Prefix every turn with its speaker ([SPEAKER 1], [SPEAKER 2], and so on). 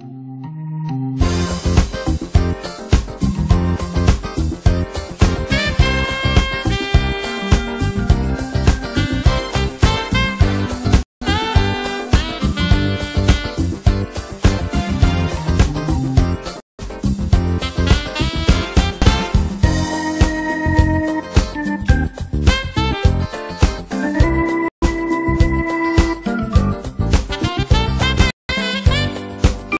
[SPEAKER 1] うん。